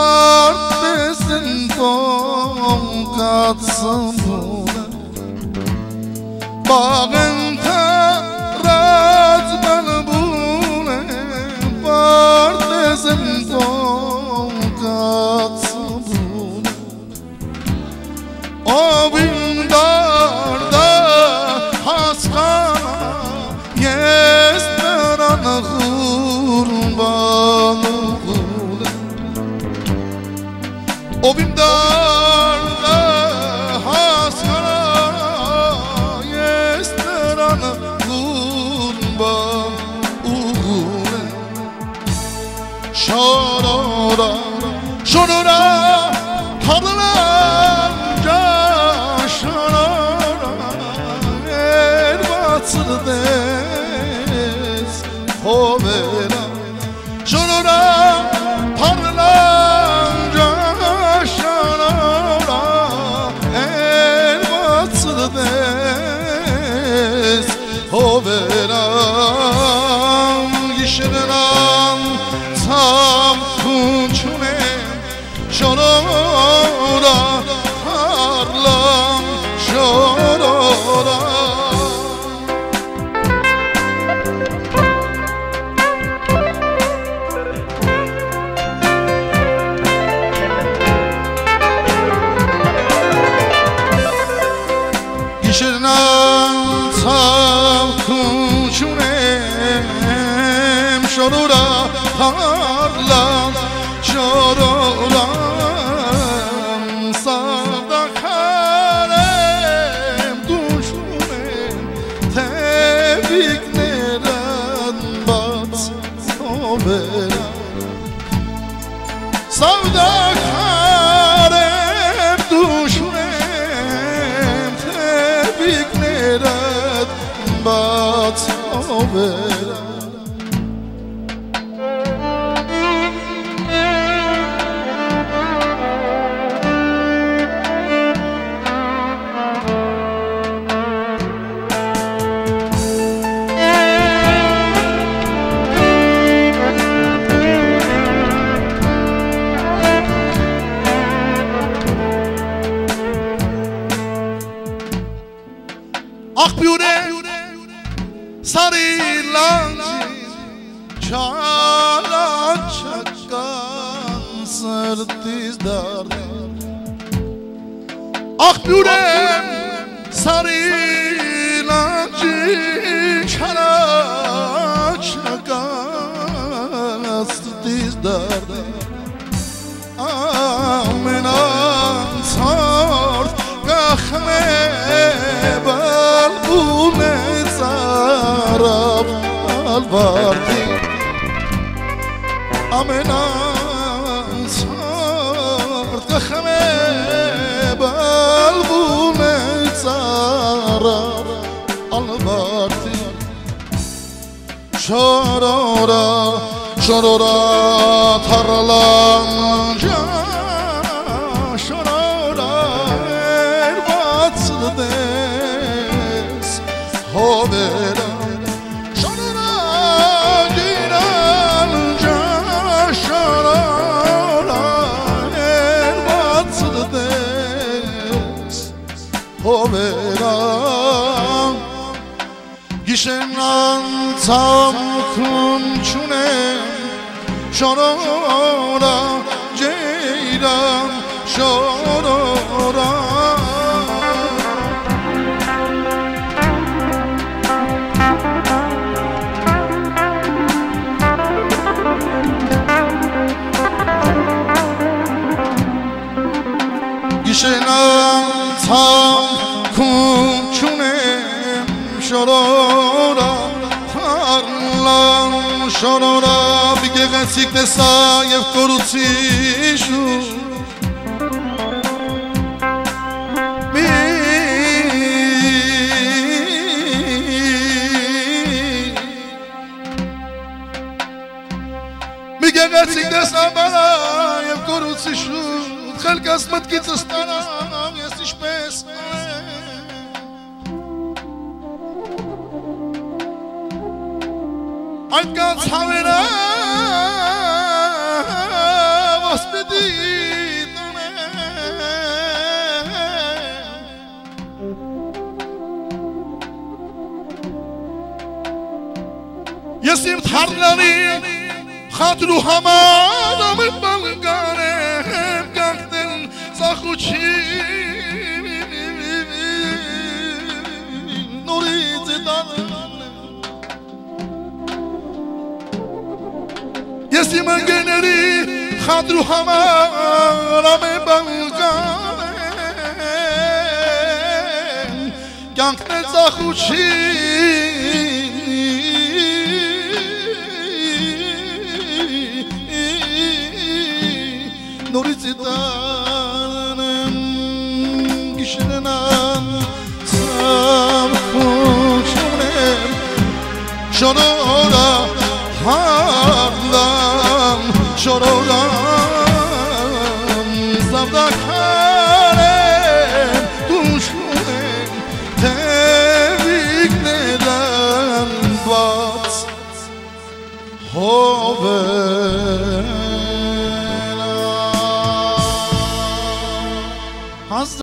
Partnesin ton katsın. Bağın taratman bune Partnesin ton katsın. O bin darda haskana Yes, ben O bindarda haskana Yesteran kurban uğune Şorora, şorora Harlanca şorora El batır dez Şorora Harlan şorora Gişiren tam kunçunem Şorora Harlan şorora Tebrik neren bat Sobera Savda kalem düşmem Tebrik neren bat Sobera Akbure sarılancı Çala çakan sırt dizdarda Akbure sarılancı Çala çakan sırt վարդի ամենասարդ կխմե բալբուն է ծարար ալվարդի շարորա շարորա թարլանջան Hovera Gişenan tam kunçune Şorora ceyran şorora. Gişenan tam Ալքում չունեմ շորորա Հարլան շորորա Վիգեղեցիկ տեսա և կորուցի շուր գեղեցիկ դես ամարա և կորուցի շուտ, խելկաս մտքիցս տարամ, ես ինչպես անկանց հավերա ոսպետի Ես իմ թարնանի խատրու համար ամեն բան գարեմ, գանքնեն ծախուչի يسيم انجنري خاطرو همان من بلغانه قاقدن صاخوشي نوری زدانم گشنم سام خوشونم شنو شروعم زبدا کرم دوشمونم تبریک ندم بات هاوه